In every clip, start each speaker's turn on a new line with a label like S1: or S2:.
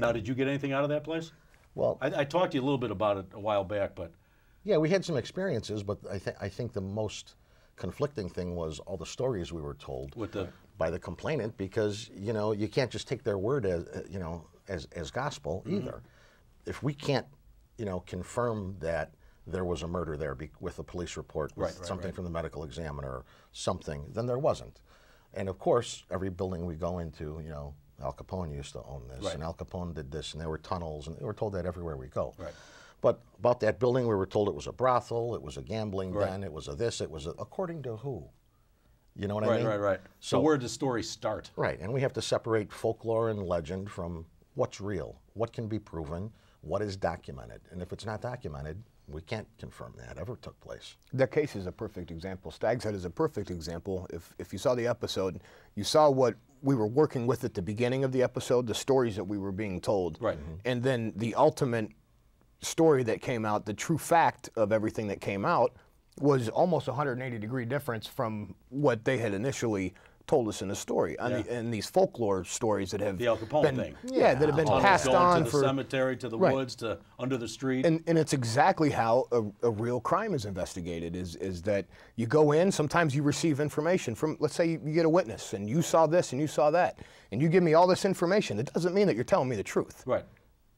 S1: Now, did you get anything out of that place?
S2: Well,
S1: I, I talked to you a little bit about it a while back, but
S2: yeah, we had some experiences, but I think I think the most conflicting thing was all the stories we were told
S1: with the
S2: by the complainant because you know you can't just take their word as uh, you know as as gospel
S1: Mm-hmm.
S2: either. If we can't you know confirm that there was a murder there be, with a police report, with
S1: Right, right,
S2: something
S1: right.
S2: from the medical examiner, something, then there wasn't. And of course, every building we go into, you know, Al Capone used to own this,
S1: Right.
S2: and Al Capone did this, and there were tunnels, and we were told that everywhere we go.
S1: Right.
S2: But about that building, we were told it was a brothel, it was a gambling
S1: Right.
S2: den, it was a this, it was a, according to who? You know what I mean?
S1: right, right. So,
S2: So-
S1: where does the story start?
S2: Right, and we have to separate folklore and legend from what's real, what can be proven, what is documented. And if it's not documented, we can't confirm that ever took place.
S3: That case is a perfect example. Stag's Head is a perfect example. If, if you saw the episode, you saw what we were working with at the beginning of the episode, the stories that we were being told.
S1: Right. Mm-hmm.
S3: And then the ultimate story that came out, the true fact of everything that came out, was almost 180 degree difference from what they had initially told us in a story. The,
S1: Yeah.
S3: and these folklore stories that have
S1: The Al Capone
S3: been,
S1: thing.
S3: Yeah, that have been passed
S1: going
S3: on
S1: to the
S3: for
S1: cemetery, to the
S3: Right.
S1: woods, to under the street.
S3: and, and it's exactly how a, a real crime is investigated is, is that you go in sometimes you receive information from let's say you, you get a witness and you saw this and you saw that and you give me all this information it doesn't mean that you're telling me the truth
S1: right.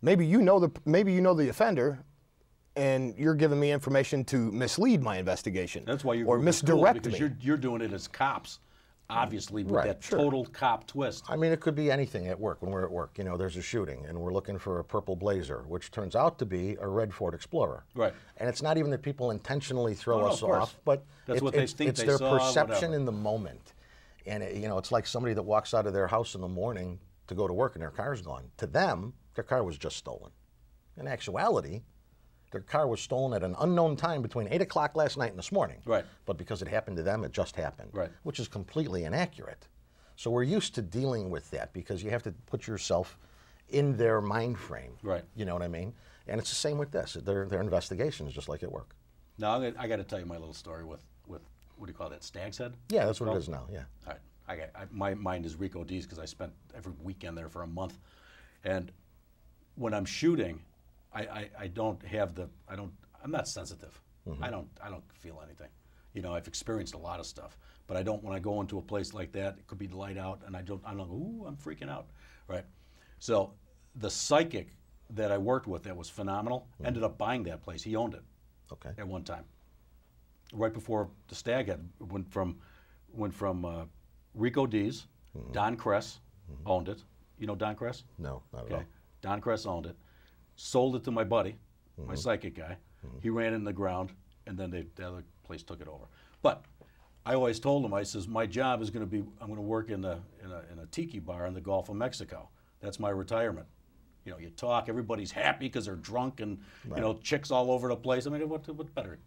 S3: maybe you know the maybe you know the offender and you're giving me information to mislead my investigation
S1: That's why you're
S3: or
S1: is cool,
S3: misdirect
S1: because
S3: me
S1: you're you're doing it as cops, obviously with
S2: Right,
S1: that
S2: sure.
S1: total cop twist.
S2: I mean, it could be anything at work. When we're at work, you know, there's a shooting, and we're looking for a purple blazer, which turns out to be a red Ford Explorer.
S1: Right.
S2: And it's not even that people intentionally throw
S1: No, no,
S2: us
S1: of
S2: off, but
S1: That's
S2: it-
S1: what they
S2: it's,
S1: think
S2: it's
S1: they
S2: their
S1: saw,
S2: perception
S1: whatever.
S2: in the moment. And it, you know, it's like somebody that walks out of their house in the morning to go to work, and their car's gone. To them, their car was just stolen. In actuality, their car was stolen at an unknown time between 8 o'clock last night and this morning.
S1: Right.
S2: But because it happened to them, it just happened.
S1: Right.
S2: Which is completely inaccurate. So we're used to dealing with that because you have to put yourself in their mind frame.
S1: Right.
S2: You know what I mean? And it's the same with this. Their, their investigation is just like at work.
S1: Now I'm gonna- I got to tell you my little story with with what do you call that? Stag's Head.
S2: Yeah, that's what
S1: Oh.
S2: it is now. Yeah.
S1: All right. I got, I, my mind is Rico D's because I spent every weekend there for a month, and when I'm shooting, I, I, I don't have the I don't I'm not sensitive. Mm-hmm. I don't I don't feel anything. You know I've experienced a lot of stuff, but I don't when I go into a place like that. It could be light out, and I don't I don't go ooh I'm freaking out, right? So the psychic that I worked with that was phenomenal mm-hmm. ended up buying that place. He owned it
S2: Okay.
S1: at one time. Right before the Stag had went from went from uh, Rico D's, mm-hmm. Don Kress owned it. You know Don Kress?
S2: No, not at
S1: Okay.
S2: all.
S1: Don Kress owned it. Sold it to my buddy, my mm-hmm. psychic guy. Mm-hmm. He ran in the ground, and then they, the other place took it over. But I always told him, I says, my job is going to be, I'm going to work in a, in, a, in a tiki bar in the Gulf of Mexico. That's my retirement. You know, you talk, everybody's happy because they're drunk and, you know, chicks all over the place. I mean, what, what better?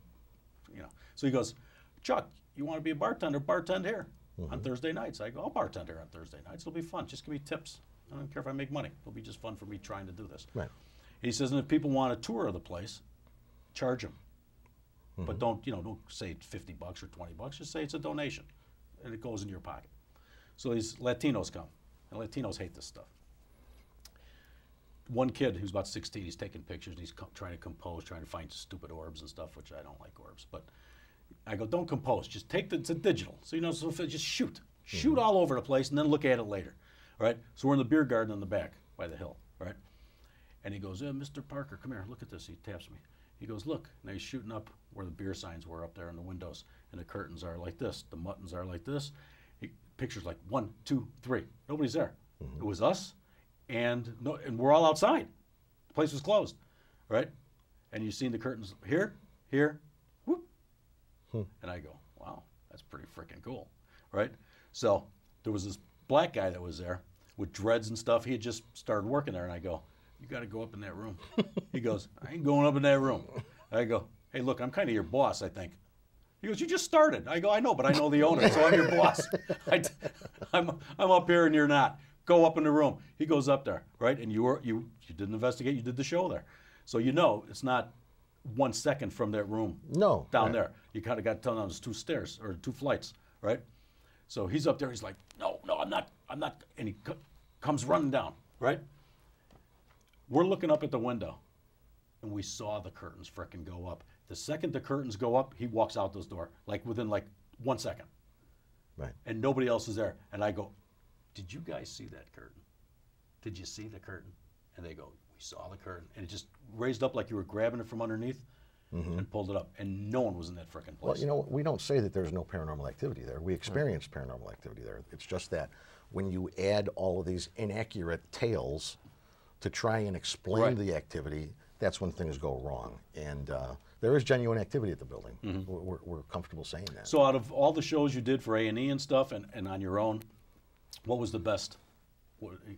S1: You know. So he goes, Chuck, you want to be a bartender? Bartend here on mm-hmm. Thursday nights. I go, I'll bartend here on Thursday nights. It'll be fun. Just give me tips. I don't care if I make money. It'll be just fun for me trying to do this.
S2: Right.
S1: He says, and if people want a tour of the place, charge them. But mm-hmm. don't, you know, don't say 50 bucks or 20 bucks. Just say it's a donation, and it goes in your pocket. So these Latinos come, and Latinos hate this stuff. One kid who's about 16, he's taking pictures, and he's co- trying to compose, trying to find stupid orbs and stuff, which I don't like orbs. But I go, don't compose. Just take the, it's a digital. So, you know, so just shoot. Shoot mm-hmm. all over the place and then look at it later. All right? So we're in the beer garden in the back by the hill, right? And he goes, uh, Mr. Parker, come here, look at this. He taps me. He goes, look. Now he's shooting up where the beer signs were up there in the windows. And the curtains are like this. The muttons are like this. He, pictures like one, two, three. Nobody's there. It was us, and no, and we're all outside. The place was closed, right? And you've seen the curtains here, here, whoop. And I go, wow, that's pretty freaking cool, right? So there was this black guy that was there with dreads and stuff. He had just started working there, and I go, you got to go up in that room. he goes, I ain't going up in that room. I go, hey, look, I'm kind of your boss, I think. He goes, you just started. I go, I know, but I know the owner, so I'm your boss. I, am I'm up here and you're not. Go up in the room. He goes up there, right? And you were you you didn't investigate. You did the show there, so you know it's not one second from that room.
S2: No,
S1: down
S2: right.
S1: there. You kind of got to tell down those two stairs or two flights, right? So he's up there. He's like, no, no, I'm not. I'm not. And he co- comes running down, right? We're looking up at the window, and we saw the curtains frickin' go up. The second the curtains go up, he walks out this door, like within like one second,
S2: Right.
S1: and nobody else is there. And I go, "Did you guys see that curtain? Did you see the curtain?" And they go, "We saw the curtain," and it just raised up like you were grabbing it from underneath, mm-hmm. and pulled it up, and no one was in that frickin' place.
S2: Well, you know, we don't say that there's no paranormal activity there. We experience paranormal activity there. It's just that when you add all of these inaccurate tales to try and explain
S1: Right.
S2: the activity, that's when things go wrong. And uh, there is genuine activity at the building. We're, we're, we're comfortable saying that.
S1: So out of all the shows you did for A and E and stuff, and, and on your own, what was the best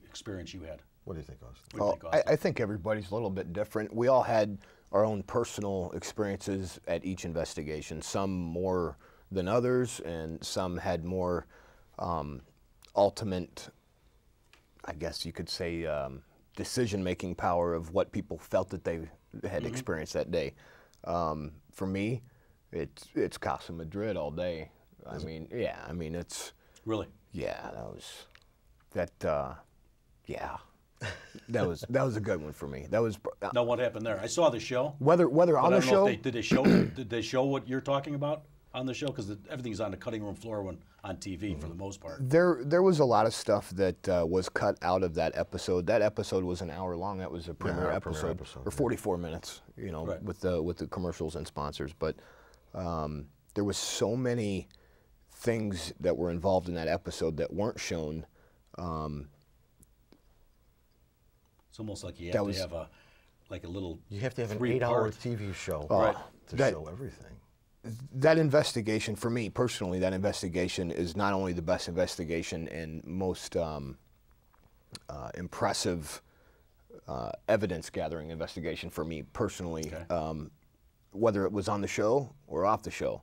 S1: experience you had?
S2: what do you think, Austin?
S1: What you
S3: Well,
S1: think,
S3: I, I think everybody's a little bit different. We all had our own personal experiences at each investigation, some more than others, and some had more um, ultimate, I guess you could say, um, decision making power of what people felt that they had experienced that day. Um, for me, it's, it's Casa Madrid all day. I mean, yeah, I mean, it's.
S1: really?
S3: Yeah, that was that. Uh, yeah, that was that was a good one for me. That was uh,
S1: Now what happened there? I saw the show.
S3: whether whether on the show.
S1: they, did they show did they show what you're talking about on the show? Because everything's on the cutting room floor when on TV for the most part.
S3: there there was a lot of stuff that uh, was cut out of that episode. That episode was an hour long. That was a premiere
S2: our premiere
S3: episode,
S2: episode,
S3: or 44 minutes. You know,
S1: Right.
S3: with the with the commercials and sponsors. But um, there was so many things that were involved in that episode that weren't shown.
S1: It's almost like you
S3: That
S1: have
S3: was-
S1: to have a like a little.
S2: You have to have an
S1: three
S2: eight-hour TV show
S1: Right.
S2: to
S3: That-
S2: show everything.
S3: That investigation for me personally that investigation is not only the best investigation and most um, uh, impressive uh, evidence gathering investigation for me personally.
S1: Okay.
S3: um, whether it was on the show or off the show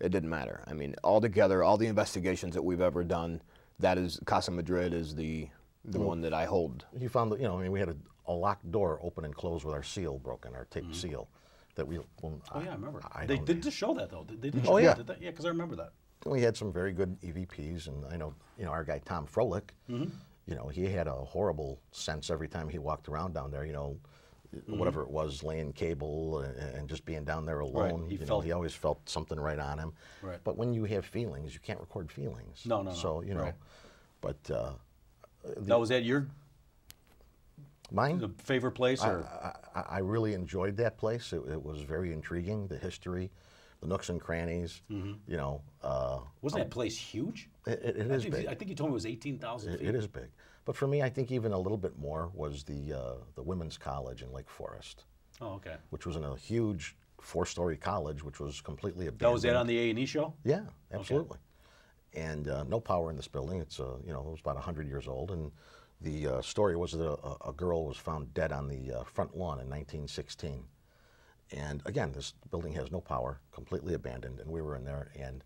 S3: it didn't matter. I mean all together all the investigations that we've ever done that is casa madrid is the the one that i hold.
S2: You found that, you know, I mean, we had a, a locked door open and close with our seal broken, our tape seal, that we. Well,
S1: Oh yeah, I remember.
S2: I
S1: they did just show that though. They did.
S2: Oh,
S1: show
S2: yeah.
S1: that, yeah, because I remember that.
S2: We had some very good EVPs, and I know, you know, our guy Tom Froelich,
S1: Mm-hmm.
S2: you know, he had a horrible sense every time he walked around down there, you know, whatever it was, laying cable and, and just being down there alone.
S1: He
S2: you know,
S1: felt-
S2: he always felt something right on him.
S1: Right.
S2: But when you have feelings, you can't record feelings.
S1: No, no, no.
S2: So, you know,
S1: Right.
S2: but uh,
S1: That was that your
S2: mine,
S1: the favorite place or
S2: I, I- I really enjoyed that place. It, it was very intriguing, the history, the nooks and crannies,
S1: Mm-hmm.
S2: you know. Uh,
S1: wasn't that place huge?
S2: it, it- it
S1: I think,
S2: big.
S1: I think you told me it was eighteen thousand feet.
S2: it is big. But for me, I think even a little bit more was the uh, the women's college in Lake Forest,
S1: Oh, okay.
S2: which was in a huge four-story college, which was completely abandoned.
S1: That was that on the A and E show.
S2: Yeah, absolutely. And uh, no power in this building. It's uh, you know it was about hundred years old, and the uh, story was that a, a girl was found dead on the uh, front lawn in 1916. And again, this building has no power, completely abandoned, and we were in there. And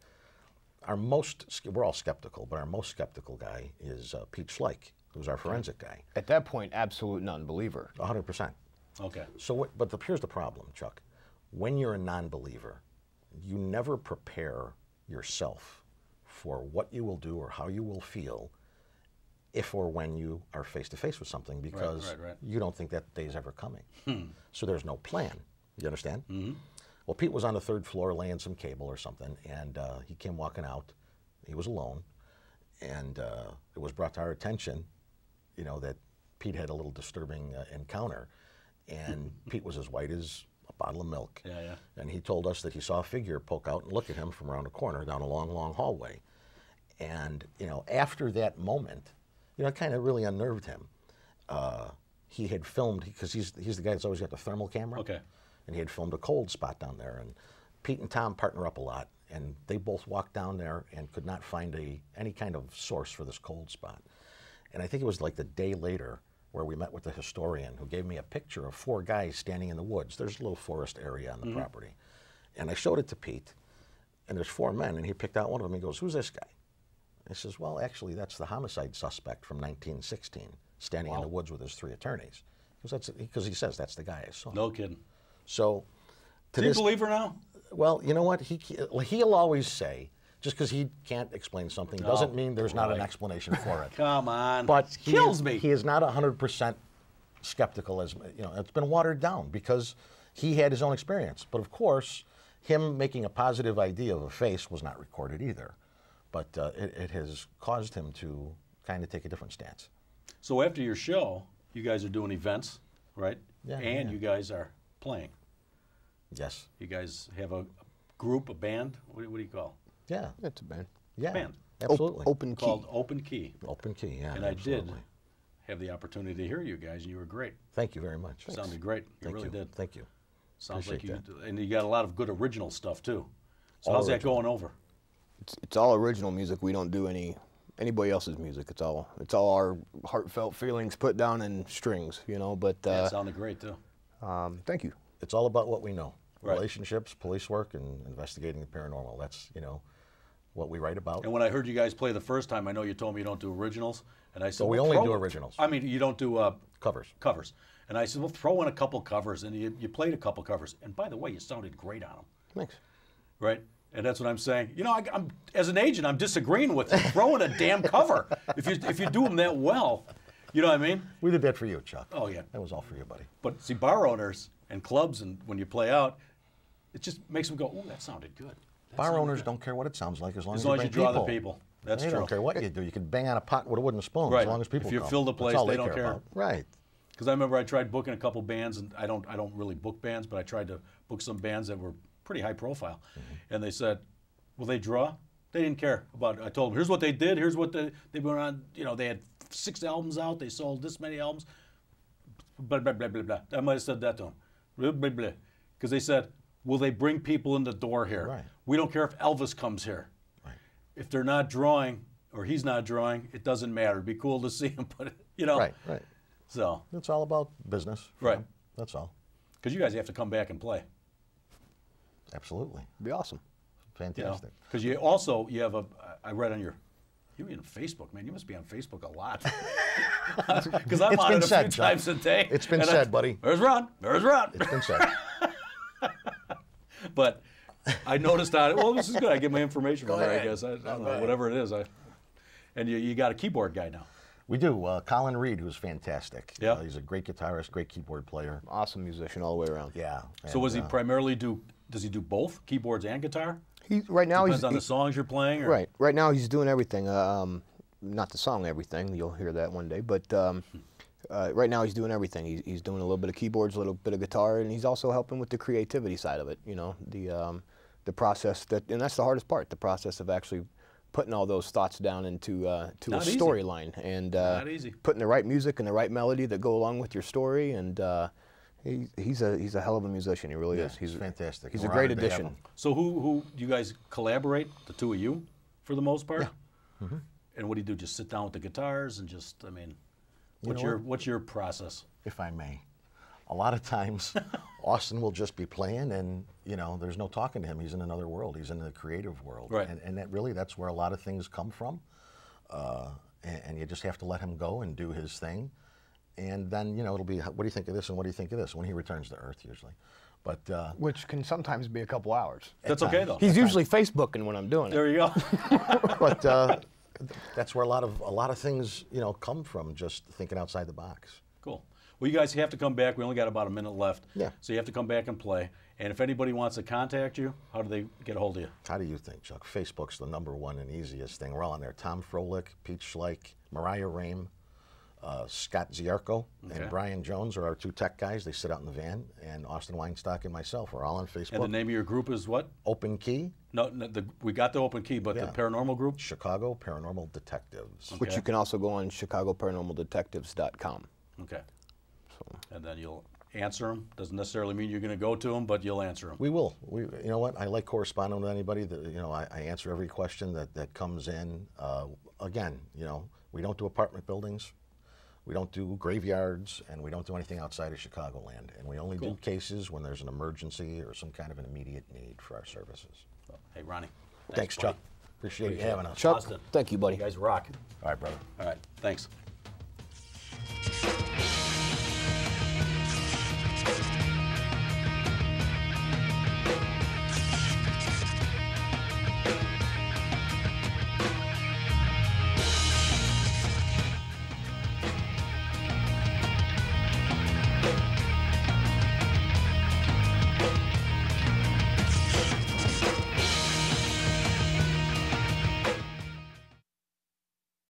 S2: our most, we're all skeptical, but our most skeptical guy is uh, Pete Schleich, who's our forensic guy,
S3: at that point absolute non-believer
S2: 100 percent.
S1: Okay.
S2: So, what, but the, here's the problem, Chuck. When you're a non-believer, you never prepare yourself for what you will do or how you will feel if or when you are face to face with something because
S1: right, right.
S2: you don't think that day is ever coming. So there's no plan. You understand? Mm-hmm. Well, Pete was on the third floor laying some cable or something, and uh, he came walking out. He was alone, and uh, it was brought to our attention, you know, that Pete had a little disturbing uh, encounter, and Pete was as white as a bottle of milk.
S1: Yeah, yeah.
S2: And he told us that he saw a figure poke out and look at him from around a corner down a long, long hallway. And you know, after that moment, you know, it kind of really unnerved him. Uh, he had filmed because he's he's the guy that's always got the thermal camera.
S1: Okay.
S2: And he had filmed a cold spot down there, and Pete and Tom partner up a lot, and they both walked down there and could not find a any kind of source for this cold spot. And I think it was like the day later where we met with the historian who gave me a picture of four guys standing in the woods. There's a little forest area on the property. And I showed it to Pete, and there's four men, and he picked out one of them. He goes, Who's this guy? I says, Well, actually, that's the homicide suspect from 1916, standing in the woods with his three attorneys. Because that's because he says that's the guy I saw.
S1: No kidding.
S2: So, to
S1: Do you
S2: this,
S1: believe her now?
S2: well, you know what? He he'll always say, just because he can't explain something oh, doesn't mean there's not an explanation for it.
S1: Come on.
S2: But he
S1: kills
S2: is,
S1: me.
S2: He is not 100% skeptical as you know. It's been watered down because he had his own experience. But of course, him making a positive idea of a face was not recorded either. But uh, it, it has caused him to kind of take a different stance.
S1: So after your show, you guys are doing events, right?
S2: Yeah,
S1: And
S2: yeah.
S1: you guys are playing.
S2: Yes.
S1: You guys have a, a group, a band. What, do- what do you call?
S2: Yeah.
S3: It's a band.
S2: Yeah.
S1: Band.
S2: Absolutely.
S3: Op- open key.
S1: Called Open Key.
S2: Open key. Yeah.
S1: And I did have the opportunity to hear you guys, and you were great.
S2: Thank you very much.
S1: Sounded great. You
S2: Thank
S1: really
S2: you.
S1: did.
S2: Thank you.
S1: Sounds like you,
S2: Appreciate
S1: and you got a lot of good original stuff too. So
S2: All
S1: how's that going over?
S3: It's, it's all original music. We don't do any anybody else's music. It's all it's all our heartfelt feelings put down in strings, you know. But
S1: Yeah,
S3: uh,
S1: it sounded great too.
S3: um, thank you.
S2: It's all about what we know.
S1: Right.
S2: Relationships, police work, and investigating the paranormal. That's, you know, what we write about.
S1: And when I heard you guys play the first time, I know you told me you don't do originals, and I said,
S2: Well, we
S1: well,
S2: only do originals.
S1: I mean, you don't do uh,
S2: Covers.
S1: covers. And I said, well, throw in a couple covers, and you, you played a couple covers. And by the way, you sounded great on them,
S3: Thanks.
S1: right? And that's what I'm saying. You know, I, am as an agent, I'm disagreeing with you. Throw in a damn cover if you if you do them that well. You know what I mean?
S2: We did that for you, Chuck.
S1: Oh, yeah.
S2: That was all for you, buddy.
S1: But see, bar owners and clubs, and when you play out, it just makes them go, "Oh, that sounded good." That
S2: Bar
S1: sounded
S2: owners
S1: good."
S2: don't care what it sounds like as long as,
S1: As long as you draw the
S2: people.
S1: people. That's
S2: they
S1: true.
S2: don't care what you do. You can bang on a pot with a wooden spoon
S1: Right.
S2: as long as people
S1: If you
S2: come.
S1: fill the place,
S2: all
S1: they don't care.
S2: about. Right.
S1: Because I remember I tried booking a couple bands, and I don't I don't really book bands, but I tried to book some bands that were pretty high profile,
S2: Mm-hmm.
S1: and they said, "Will they draw?" They didn't care about. It. I told them, "Here's what they did. Here's what they they were on. You know, they had six albums out. They sold this many albums." Blah blah blah blah blah. I might have said that to them. Blah blah blah. Because they said, "Will they bring people in the door here?
S2: Right.
S1: We don't care if Elvis comes here.
S2: Right.
S1: If they're not drawing." Or he's not drawing. It doesn't matter. It'd be cool to see him, but you know.
S2: Right. Right.
S1: So,
S2: It's all about business.
S1: Right.
S2: them. That's all.
S1: because you guys have to come back and play.
S2: Absolutely.
S3: Be awesome.
S2: Fantastic.
S1: Because you also you have a I read on your you in Facebook man you must be on Facebook a lot because I'm
S2: It's
S1: on
S2: been
S1: it a
S2: said,
S1: few
S2: Chuck.
S1: times a day.
S2: It's been
S1: and I-
S2: said, buddy.
S1: There's Ron. There's Ron.
S2: It's been said.
S1: but I noticed on it. Well, this is good. I get my information from there. I guess I, I don't know
S2: ahead.
S1: whatever it is. I and you, you got a keyboard guy now.
S2: we do. Uh, Colin Reed, who's fantastic.
S1: Yeah.
S2: Uh, he's a great guitarist, great keyboard player.
S3: Awesome musician all the way around.
S2: Yeah.
S1: So was he
S2: uh,
S1: primarily do? Does he do both keyboards and guitar?
S3: He right now
S1: Depends
S3: he's
S1: on the
S3: he-
S1: songs you're playing. Or?
S3: right. Right now he's doing everything. Um, not the song everything. You'll hear that one day. But um, uh, right now he's doing everything. He's, he's doing a little bit of keyboards, a little bit of guitar, and he's also helping with the creativity side of it. You know, the um, the process that, and that's the hardest part. The process of actually putting all those thoughts down into uh, to
S1: Not
S3: a storyline and uh,
S1: Not easy.
S3: putting the right music and the right melody that go along with your story. And uh, he, he's a he's a hell of a musician. He really
S2: Yeah,
S3: is. He's
S2: he's fantastic.
S3: He's
S2: We're
S3: a great
S2: honored to have
S3: addition.
S1: So who who do you guys collaborate? The two of you, for the most part.
S2: Yeah.
S1: And what do you do? Just sit down with the guitars and just I mean, what's
S2: know
S1: your
S2: what?
S1: what's your process?
S2: if I may. A lot of times, Austin will just be playing, and you know, there's no talking to him. He's in another world. He's in the creative world,
S1: Right.
S2: And, and that really, that's where a lot of things come from. Uh, and, and you just have to let him go and do his thing, and then you know, it'll be, what do you think of this, and what do you think of this? When he returns to Earth, usually. But uh,
S3: which can sometimes be a couple hours.
S1: That's okay though.
S3: He's usually Facebooking when I'm doing it.
S1: there you go.
S2: but uh, that's where a lot of a lot of things you know come from. Just thinking outside the box.
S1: cool. Well, you guys have to come back. We only got about a minute left.
S2: Yeah.
S1: So you have to come back and play. And if anybody wants to contact you, how do they get a hold of you?
S2: How do you think, Chuck? Facebook's the number one and easiest thing. We're all on there. Tom Froelich, Pete Schleich, Mariah Rame, uh, Scott Ziarko,
S1: Okay.
S2: and Brian Jones are our two tech guys. They sit out in the van, and Austin Weinstock and myself are all on Facebook.
S1: And the name of your group is what?
S2: Open Key,
S1: No, no the, we got the open key, but
S2: Yeah.
S1: the paranormal group.
S2: Chicago Paranormal Detectives.
S3: Which you can also go on ChicagoParanormalDetectives.com.
S1: Okay. And then you'll answer them. Doesn't necessarily mean you're going to go to them, but you'll answer them.
S2: We will. We, you know what? I like corresponding with anybody. That you know, I, I answer every question that that comes in. Uh, again, you know, we don't do apartment buildings, we don't do graveyards, and we don't do anything outside of Chicagoland. And we only
S1: Cool.
S2: do cases when there's an emergency or some kind of an immediate need for our services.
S1: Hey, Ronnie.
S2: Thanks,
S1: buddy.
S2: Chuck. Appreciate you having us.
S3: Chuck,
S1: Austin.
S3: thank you, buddy.
S1: You guys rock.
S2: All right, brother.
S1: All right. Thanks.